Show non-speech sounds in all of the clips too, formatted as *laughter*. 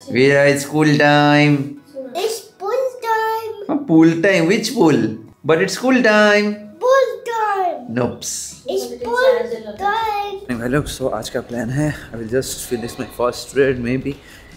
Where is school time? It's pool time. Oh, pool time. Which pool? But it's school time. Pool time. Nope. It's pool time. भाई so आज का plan है I will just finish my first trade maybe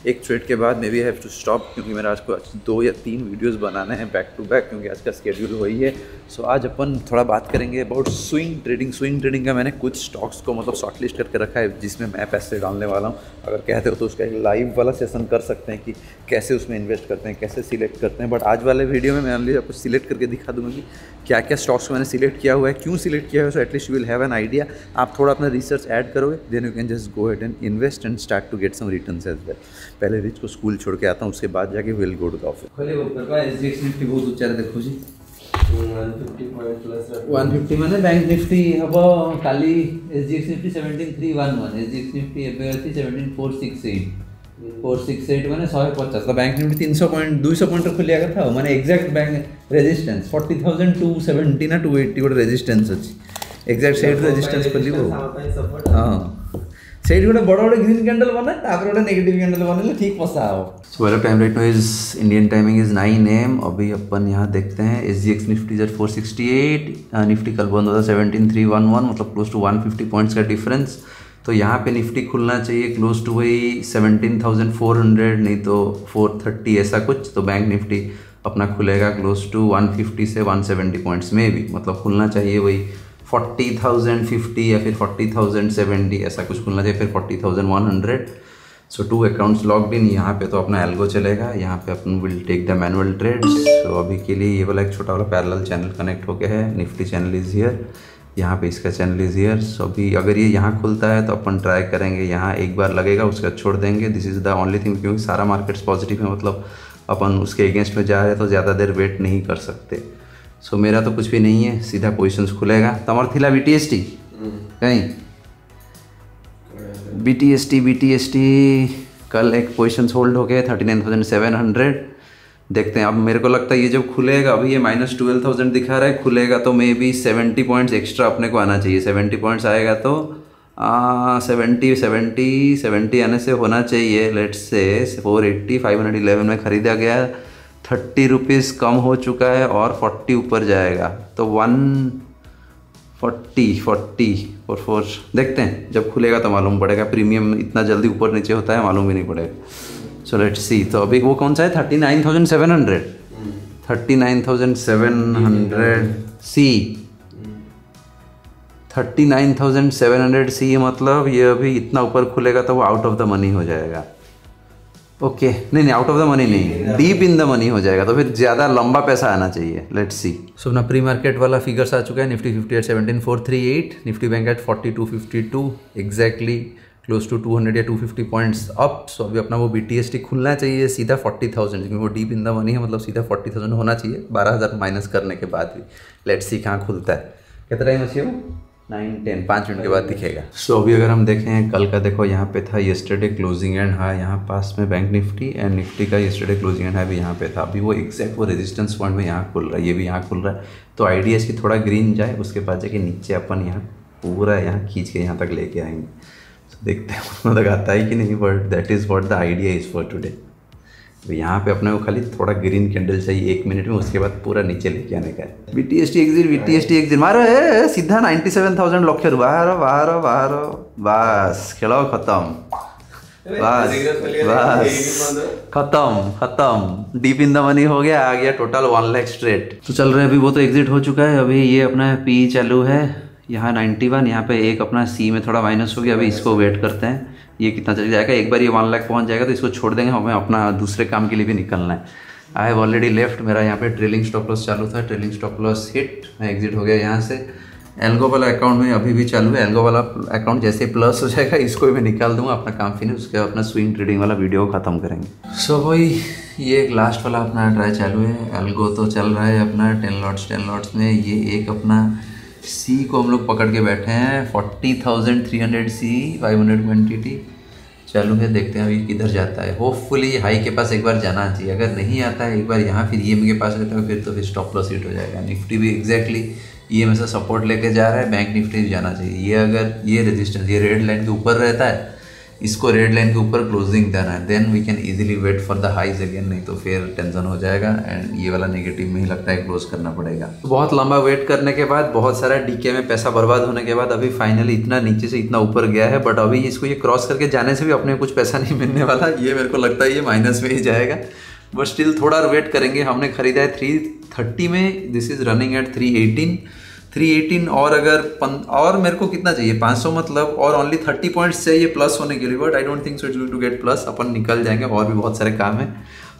एक trade के बाद maybe have to stop क्योंकि मेरा आज को दो या तीन वीडियोस बनाने हैं बैक टू बैक क्योंकि आज का स्केड्यूल वही है। सो so, आज अपन थोड़ा बात करेंगे about swing trading swing trading का मैंने कुछ स्टॉक्स को मतलब शॉर्ट लिस्ट करके रखा है जिसमें मैं पैसे डालने वाला हूँ। अगर कहते हो तो उसका एक लाइव वाला सेशन कर सकते हैं कि कैसे उसमें इन्वेस्ट करते हैं कैसे सिलेक्ट करते हैं। बट आज वाले वीडियो में मैं ओनली आपको सिलेक्ट करके दिखा दूँगा कि क्या क्या स्टॉक्स मैंने सिलेक्ट किया हुआ है क्यों सिलेक्ट किया हुआ है। So at least you will have an idea आप थोड़ा अपना रिसर्च ऐड करोगे then you can just go head and invest and start to get some return as well पहले रिच को स्कूल छोड़ के आता हूँ उसके बाद जाके will go to the office. खोले वो पापा एसडीएक्स निफ्टी बहुत उच्च है देखो जी। 150 মানে ব্যাংক নিফটি হব কালি এসডিএক্স নিফটি 17311 এসডিএক্স নিফটি এবে আছে 17468 फोर सिक्स एट मैंने शहे पचास तो बैंक निफ्टी तीन सौ पॉइंट दुई पॉइंट खोलिया था मैंने exact bank resistance forty thousand two seventy ना टू एट्टी गोटे रेजिस्टेंस अच्छी। एक्जाक्ट सेट रेजिस्टेंस खोल हाँ। ସେଇଠି ଗୋଟେ ବଡ଼ ଗୋଟେ ଗ୍ରୀନ୍ କ୍ୟାଣ୍ଡେଲ୍ ବନେ ତାପରେ ଗୋଟେ ନେଗେଟିଭ୍ କ୍ୟାଣ୍ଡେଲ୍ ବନେले ठीक फंसा हो so well time right no is Indian timing is 9 AM अभी अपन यहाँ देखते हैं as Nifty is four sixty Nifty कल बंद होता सेवनटीन थ्री वन वन मतलब close to one fifty points का डिफरेंस तो यहाँ पे निफ्टी खुलना चाहिए क्लोज टू वही सेवनटीन थाउज़ेंड फोर हंड्रेड नहीं तो फोर थर्टी ऐसा कुछ तो बैंक निफ्टी अपना खुलेगा क्लोज टू वन फिफ्टी से वन सेवेंटी पॉइंट्स में भी। मतलब खुलना चाहिए वही फोर्टी थाउज़ेंड फिफ्टी या फिर फोर्टी थाउज़ेंड सेवेंटी ऐसा कुछ खुलना चाहिए, फिर forty thousand one hundred so two accounts logged in यहाँ पे तो अपना एल्गो चलेगा, यहाँ पे अपन will take the manual trades तो अभी के लिए ये वाला एक छोटा वाला पैरेलल चैनल कनेक्ट हो गया है निफ्टी चैनल इज़ हियर यहाँ पे इसका चैनल इज़ हियर सो अभी अगर ये यहाँ खुलता है तो अपन ट्राई करेंगे, यहाँ एक बार लगेगा, उसके बाद छोड़ देंगे। This is the only thing क्योंकि सारा मार्केट्स पॉजिटिव है मतलब अपन उसके अगेंस्ट में जा रहे हैं तो ज़्यादा देर वेट नहीं कर सकते। सो मेरा तो कुछ भी नहीं है, सीधा पोजिशंस खुलेगा। तमर थिला बी टी एस टी कहीं? B T S T B T S T कल एक पोजिशन होल्ड हो गए thirty nine thousand seven hundred देखते हैं, अब मेरे को लगता है ये जब खुलेगा, अभी ये माइनस ट्वेल्व थाउज़ेंड दिखा रहा है, खुलेगा तो maybe seventy points extra अपने को आना चाहिए। सेवेंटी पॉइंट्स आएगा तो सेवेंटी सेवेंटी सेवेंटी आने से होना चाहिए। Let's say four eighty five hundred eleven में ख़रीदा गया। थर्टी रुपीज़ कम हो चुका है और फोर्टी ऊपर जाएगा। तो वन फोर्टी फोर्टी और फोर। देखते हैं, जब खुलेगा तो मालूम पड़ेगा। प्रीमियम इतना जल्दी ऊपर नीचे होता है, मालूम भी नहीं पड़ेगा। सो लेट्स सी तो अभी वो कौन सा है? Thirty nine thousand seven hundred. Thirty nine thousand seven hundred C. Thirty nine thousand seven hundred C मतलब ये अभी इतना ऊपर खुलेगा तो वो आउट ऑफ़ द मनी हो जाएगा। Okay okay. नहीं नहीं आउट ऑफ़ द मनी नहीं. डीप इन द मनी हो जाएगा तो फिर ज़्यादा लंबा पैसा आना चाहिए. लेट्स सी सो अपना प्री मार्केट वाला फिगर्स आ चुका है Nifty fifty at seventeen four three eight Nifty bank at forty two fifty two exactly close to two hundred या two fifty points up so अभी अपना वो बी टी एस टी खुलना चाहिए, सीधा फोर्टी थाउज़ेंड क्योंकि वो डीप इन द मनी है मतलब सीधा फोर्टी थाउज़ेंड होना चाहिए, बारह हज़ार माइनस करने के बाद भी. लेट्स सी कहाँ खुलता है. कितना टाइम अच्छी वो? नाइन टेन पाँच मिनट के बाद दिखेगा। सो so, अभी अगर हम देखें कल का देखो यहाँ पे था येस्टरडे क्लोजिंग एंड हाई यहाँ पास में बैंक निफ्टी एंड निफ्टी का येस्टरडे क्लोजिंग एंड हाई भी यहाँ पे था। अभी वो एग्जैक्ट वो रेजिस्टेंस पॉइंट में यहाँ खुल रहा है ये भी यहाँ खुल रहा है। तो आइडिया की थोड़ा ग्रीन जाए उसके बाद जाके नीचे अपन यहाँ पूरा यहाँ खींच के यहाँ तक लेके आएँगे। तो देखते हैं *laughs* उसमें तक आता है कि नहीं but that is what the idea is for today तो यहाँ पे अपने को खाली थोड़ा ग्रीन कैंडल चाहिए एक मिनट में उसके बाद पूरा नीचे लेके आने का है। B T S T exit B T S T exit मारो है सीधा नाइन्टी सेवन थाउज़ेंड लक्ष बाहर बाहर बाहर बस खेल खत्म। बस बस। खत्म खत्म। डीप इन द मनी हो गया आ गया टोटल वन लैख स्ट्रेट तो चल रहे अभी वो तो एग्जिट हो चुका है। अभी ये अपना पी चालू है। यहाँ नाइन्टी वन यहाँ पे एक अपना सी में थोड़ा माइनस हो गया। अभी इसको वेट करते हैं। ये कितना चल जाएगा एक बार ये वन लाख पहुँच जाएगा तो इसको छोड़ देंगे हमें अपना दूसरे काम के लिए भी निकलना है। आई हैव ऑलरेडी लेफ़्ट मेरा यहाँ पे ट्रेलिंग स्टॉप लॉस चालू था। ट्रेलिंग स्टॉप लॉस हिट मैं एग्जिट हो गया यहाँ से। एल्गो वाला अकाउंट में अभी भी चालू है। एल्गो वाला अकाउंट जैसे प्लस हो जाएगा इसको भी मैं निकाल दूँगा अपना काम फिनिश उसके बाद अपना स्विंग ट्रेडिंग वाला वीडियो खत्म करेंगे। सो so, भाई ये एक लास्ट वाला अपना ट्राई चालू है। एल्गो तो चल रहा है अपना टेन लॉट्स टेन लॉट्स में। ये एक अपना सी को हम लोग पकड़ के बैठे हैं forty thousand three hundred C five hundred quantity चलो है देखते हैं अभी किधर जाता है। होपफुली हाई के पास एक बार जाना चाहिए। अगर नहीं आता है, एक बार यहाँ फिर ईएम के पास रहता है, फिर तो फिर स्टॉप लॉस हिट हो जाएगा। निफ्टी भी एग्जैक्टली ई एम सपोर्ट लेके जा रहा है। बैंक निफ्टी भी जाना चाहिए। ये अगर ये रेजिस्टेंस ये रेड लाइन के ऊपर रहता है इसको रेड लाइन के ऊपर क्लोजिंग देना है। Then we can easily wait for the highs again नहीं तो फिर टेंशन हो जाएगा एंड ये वाला नेगेटिव में ही लगता है क्लोज करना पड़ेगा। तो बहुत लंबा वेट करने के बाद, बहुत सारा डीके में पैसा बर्बाद होने के बाद अभी फाइनली इतना नीचे से इतना ऊपर गया है बट अभी इसको ये क्रॉस करके जाने से भी अपने कुछ पैसा नहीं मिलने वाला, ये मेरे को लगता है ये माइनस में ही जाएगा। बट स्टिल थोड़ा वेट करेंगे। हमने खरीदा है थ्री थर्टी में this is running at three eighteen 318 और अगर पन, और मेरे को कितना चाहिए? 500 मतलब और ओनली 30 पॉइंट्स चाहिए प्लस होने के लिए but I don't think so it's going to get plus अपन निकल जाएँगे और भी बहुत सारे काम है।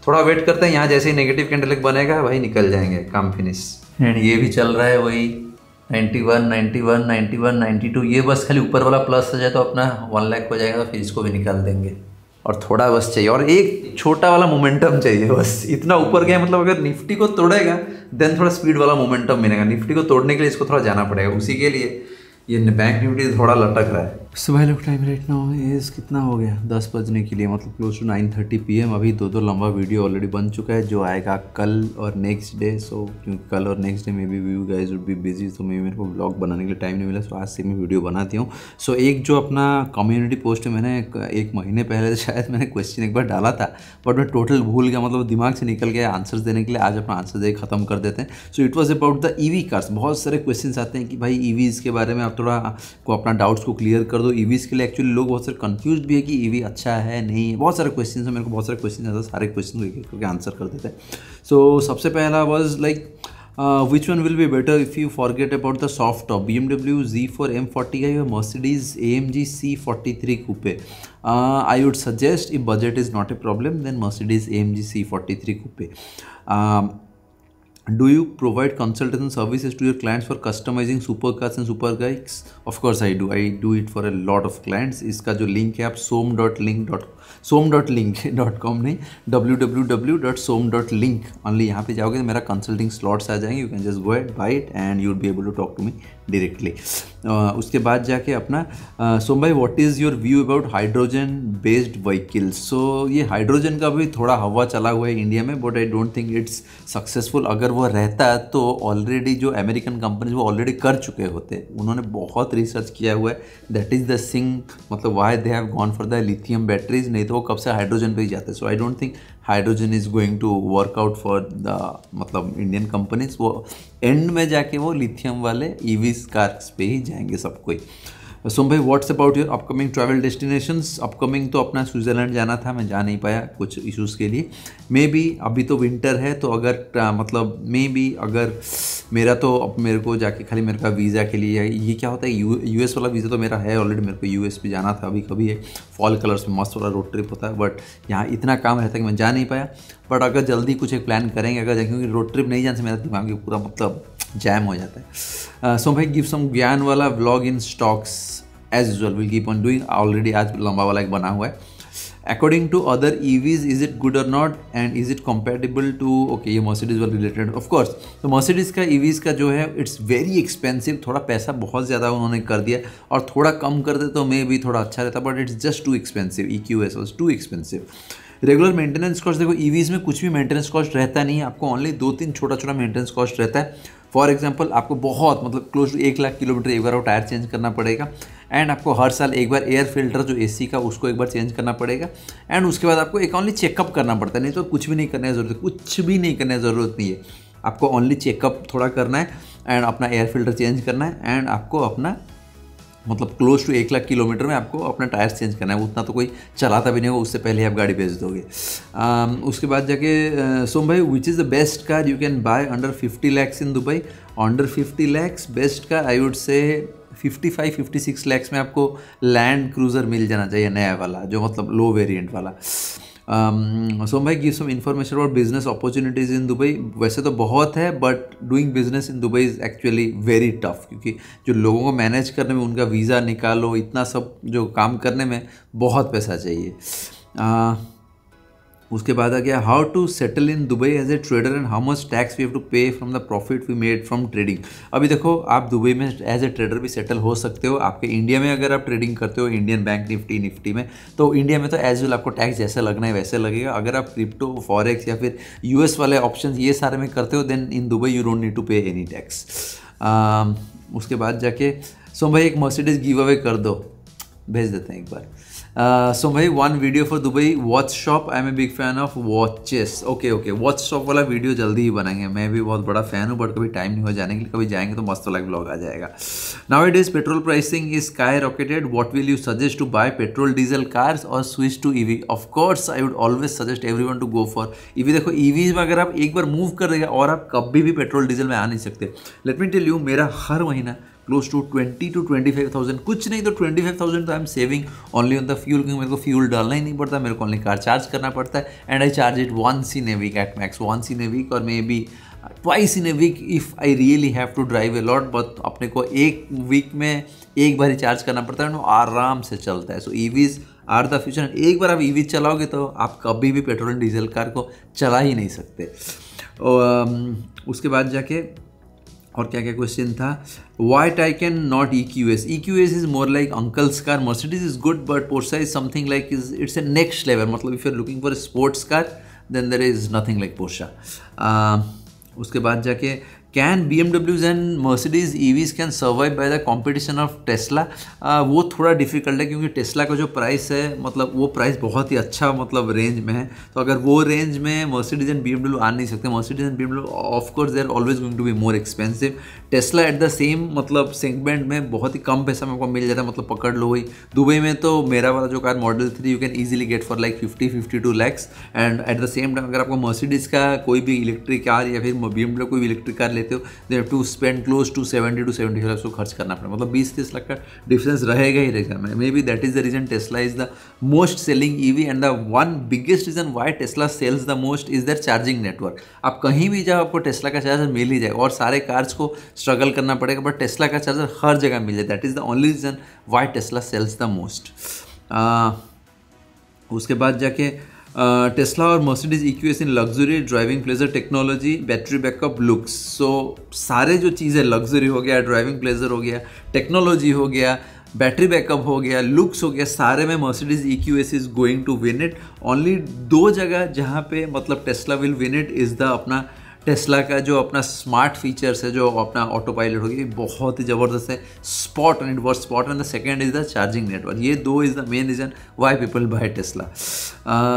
थोड़ा वेट करते हैं यहाँ जैसे ही नेगेटिव कैंडल बनेगा वही निकल जाएँगे काम फिनिश एंड ये भी चल रहा है वही 91, 91, 91, 92 ये बस खाली ऊपर वाला प्लस हो जाए तो अपना वन लाख हो जाएगा फिर इसको भी निकाल देंगे। और थोड़ा बस चाहिए। और एक छोटा वाला मोमेंटम चाहिए बस। इतना ऊपर गया मतलब अगर निफ्टी को तोड़ेगा देन थोड़ा स्पीड वाला मोमेंटम मिलेगा। निफ्टी को तोड़ने के लिए इसको थोड़ा जाना पड़ेगा। उसी के लिए ये बैंक निफ्टी थोड़ा लटक रहा है। सुबह लोग टाइम राइट नाउ इज़ कितना हो गया? दस बजने के लिए मतलब close to nine thirty P M अभी दो दो लंबा वीडियो ऑलरेडी बन चुका है, जो आएगा कल और नेक्स्ट डे सो क्योंकि कल और next day maybe you guys would be busy तो मे मेरे को ब्लॉग बनाने के लिए टाइम नहीं मिला सो आज से मैं वीडियो बनाती हूँ. सो एक जो अपना कम्युनिटी पोस्ट है, मैंने एक महीने पहले *laughs* शायद मैंने क्वेश्चन एक बार डाला था बट मैं टोटल भूल गया मतलब दिमाग से निकल गया आंसर्स देने के लिए. आज अपना आंसर दे, खत्म कर देते हैं. So it was about the EV cars बहुत सारे क्वेश्चन आते हैं कि भाई ई e के बारे में आप थोड़ा को अपना डाउट्स को क्लियर कर दो ईवीज़ e के लिए एक्चुअली लोग बहुत सारे कन्फ्यूज़ भी है कि ईवी e अच्छा है, नहीं है। बहुत सारे क्वेश्चन है, मेरे को बहुत सारे क्वेश्चन आता सारे क्वेश्चन करके आंसर कर देते हैं। सो सबसे पहला was like which one will be better if you forget about the soft top B M W G four M forty I Mercedes A M G C forty three coupe I would suggest if budget is not a do you provide consultation services to your clients for customizing supercars and superbikes? Of course i do. I do it for a lot of clients. इसका जो link है, आप Som dot link dot Som dot link dot com नहीं, W W W dot Som dot link only यहाँ पे जाओगे तो मेरा कंसल्टिंग स्लॉट्स आ जाएँगे। You can just go at buy it and you be able to talk to me directly उसके बाद जाके अपना सोम भाई what is your view about hydrogen based vehicles so ये हाइड्रोजन का भी थोड़ा हवा चला हुआ है इंडिया में but I don't think it's successful अगर वो रहता तो ऑलरेडी जो अमेरिकन कंपनीज़ वो ऑलरेडी कर चुके होते। उन्होंने बहुत रिसर्च किया हुआ है। दैट इज़ द सिंग मतलब why they have gone for the lithium batteries नहीं तो वो कब से हाइड्रोजन पे ही जाते so I don't think hydrogen is going to work out for the मतलब इंडियन कंपनीज़ वो एंड में जाके वो लिथियम वाले ई वी कार्स पे ही जाएँगे सब कोई। सोम भाई what's about your upcoming travel destinations upcoming तो अपना स्विट्ज़रलैंड जाना था, मैं जा नहीं पाया कुछ इश्यूज़ के लिए। मे बी अभी तो विंटर है तो अगर मतलब मे बी अगर मेरा तो अब मेरे को जाके, खाली मेरे का वीज़ा के लिए ये क्या होता है यू यूएस वाला वीज़ा तो मेरा है ऑलरेडी मेरे को यूएस भी जाना था अभी कभी है। फॉल कलर्स में मस्त वाला रोड ट्रिप होता है बट यहाँ इतना काम रहता है कि मैं जा नहीं पाया। बट अगर जल्दी कुछ एक प्लान करेंगे, अगर क्योंकि रोड ट्रिप नहीं जाने से मेरा दिमाग पूरा मतलब जैम हो जाता है। सो भाई गिव सम ज्ञान वाला blog in stocks as usual will keep on doing already आज लंबा वाला एक बना हुआ है। According to other EVs is it good और not and is it compatible to okay ये मर्सिडीज वाल रिलेटेड ऑफ़ कोर्स तो मर्सिडीज का ईवीज का जो है इट्स वेरी एक्सपेंसिव थोड़ा पैसा बहुत ज़्यादा उन्होंने कर दिया और थोड़ा कम कर दे तो मे भी थोड़ा अच्छा रहता but it's just too expensive E Q S was too expensive regular maintenance cost देखो ईवीज में कुछ भी मेंटेनेंस कॉस्ट रहता नहीं है। आपको ओनली दो तीन छोटा छोटा मेंटेनेंस कॉस्ट रहता है। फॉर एग्ज़ाम्पल आपको बहुत मतलब क्लोज टू एक लाख किलोमीटर एक बार वो टायर चेंज करना पड़ेगा। एंड आपको हर साल एक बार एयर फ़िल्टर जो एसी का, उसको एक बार चेंज करना पड़ेगा। एंड उसके बाद आपको एक ओनली चेकअप करना पड़ता है। नहीं तो कुछ भी नहीं करने की ज़रूरत, कुछ भी नहीं करने की ज़रूरत नहीं है। आपको ओनली चेकअप थोड़ा करना है। एंड अपना एयर फ़िल्टर चेंज करना है। एंड आपको अपना मतलब क्लोज टू एक लाख किलोमीटर में आपको अपना टायर्स चेंज करना है। उतना तो कोई चलाता भी नहीं होगा, उससे पहले आप गाड़ी भेज दोगे। उसके बाद जाके सोम भाई which is the best car you can buy under fifty lakhs in Dubai under fifty lakhs best car I would say fifty five fifty six lakhs में आपको लैंड क्रूज़र मिल जाना चाहिए, नया वाला, जो मतलब लो वेरिएंट वाला। सोम भाई give some information about business opportunities in Dubai वैसे तो बहुत है but doing business in Dubai is actually very tough क्योंकि जो लोगों को मैनेज करने में उनका वीज़ा निकालो इतना सब जो काम करने में बहुत पैसा चाहिए। Uh, उसके बाद आ गया how to settle in Dubai as a trader and how much tax we have to pay from the profit we made from trading अभी देखो, आप दुबई में एज ए ट्रेडर भी सेटल हो सकते हो। आपके इंडिया में अगर आप ट्रेडिंग करते हो इंडियन बैंक निफ्टी निफ्टी में तो इंडिया में तो एज वेल आपको टैक्स जैसे लगना है, वैसे लगेगा। अगर आप क्रिप्टो फॉरेक्स या फिर यूएस वाले ऑप्शन ये सारे में करते हो then in Dubai you don't need to pay any tax उसके बाद जाके सो भाई एक मर्सिडीज गिव अवे कर दो। भेज देते हैं एक बार। सो भाई one video for Dubai watch shop I am a big fan of watches okay okay watch shop वाला वीडियो जल्दी ही बनाएँगे. मैं भी बहुत बड़ा फ़ैन हूँ बट कभी टाइम नहीं हो जाने के लिए कभी जाएँगे तो मस्त लाइक ब्लॉग आ जाएगा. Now it is petrol pricing is sky rocketed what will you suggest to buy petrol diesel cars और switch to EV of course I would always suggest every one to go for EV देखो EV में अगर आप एक बार move कर देगा और आप कभी भी पेट्रोल डीजल में आ नहीं सकते. लेट मी टेल यू मेरा हर महीना close to twenty two twenty five thousand कुछ नहीं तो ट्वेंटी फाइव थाउज़ेंड तो I am saving only on the fuel क्योंकि मेरे को फ्यूल डालना ही नहीं पड़ता, मेरे को ओनली कार चार्ज करना पड़ता है and I charge it once in a week at max once in a week और maybe twice in a week if I really have to drive a lot but अपने को एक week में एक बार ही charge करना पड़ता है वो आराम से चलता है। So EVs are the future एक बार आप ईवी चलाओगे तो आप कभी भी पेट्रोल एंड डीजल कार को चला ही नहीं सकते। उसके बाद जाके और क्या क्या क्वेश्चन था? White I can not E Q S E Q S is more like uncle's car Mercedes is good but Porsche is something like is it's a next level मतलब if you are looking for sports car then there is nothing like Porsche उसके बाद जाके can BMWs and Mercedes EVs can survive by the competition of Tesla वो थोड़ा difficult है क्योंकि Tesla का जो प्राइस है मतलब वो प्राइस बहुत ही अच्छा मतलब रेंज में है। तो अगर वो रेंज में मर्सिडीज एंड बी एमडब्ल्यू आ नहीं सकते Mercedes and BMW of course they are always going to be more expensive Tesla at the same मतलब सेगमेंट में बहुत ही कम पैसा में आपको मिल जाता है मतलब पकड़ लो वही दुबई में तो मेरा वाला जो car model three you can easily get for like fifty fifty two lakhs and at the same time अगर आपको मर्सिडीज का कोई भी इलेक्ट्रिक कार या फिर बी एमडब्ल्यू कोई इलेक्ट्रिक कार लेते हो they have to spend close to seventy to seventy five lakh खर्च करना पड़ेगा। मतलब बीस तीस लाख का डिफरेंस रहेगा ही रहेगा। Maybe that is the reason Tesla is the most selling EV and the one biggest reason why Tesla sells the most is their charging network आप कहीं भी जाओ, आपको टेस्ला का चार्जर मिल ही जाए और सारे कार्स को स्ट्रगल करना पड़ेगा बट टेस्ला का चार्जर हर जगह मिल जाए। That is the only reason why Tesla sells the most उसके बाद जाके टेस्ला और मर्सिडीज ई इन luxury driving pleasure technology battery backup looks so सारे जो चीज़ें लग्जरी हो गया ड्राइविंग प्लेजर हो गया टेक्नोलॉजी हो गया बैटरी बैकअप हो गया लुक्स हो गया, सारे में Mercedes E Q S is going to win it only दो जगह जहाँ पे मतलब Tesla will win it is the अपना टेस्ला का जो अपना स्मार्ट फीचर्स है, जो अपना ऑटो पायलट होगी, बहुत ही ज़बरदस्त है। Spot and work spot and the second is the charging network ये दो is the main reason why people buy Tesla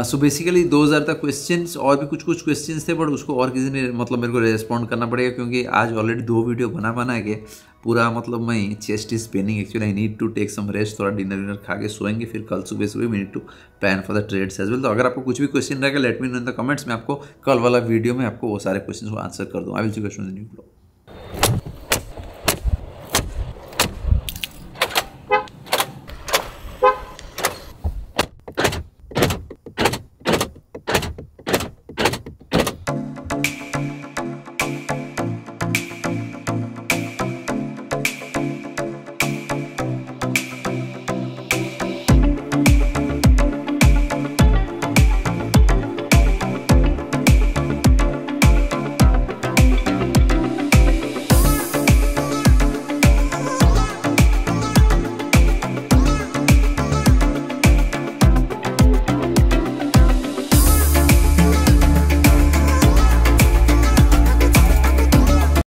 so basically दो हज़ार तक क्वेश्चन और भी कुछ कुछ क्वेश्चन थे बट उसको और किसी ने मतलब मेरे को रिस्पॉन्ड करना पड़ेगा, क्योंकि आज ऑलरेडी दो वीडियो बना बना के पूरा मतलब मैं chest is paining actually I need to take some rest थोड़ा डिनर विनर खा के सोएँगे, फिर कल सुबह सुबह we need to plan for the trades as well तो अगर आपको कुछ भी क्वेश्चन रहेगा let me know in the comments में आपको कल वाला वीडियो में आपको वो सारे क्वेश्चन को आंसर कर दूँ I will see question new blog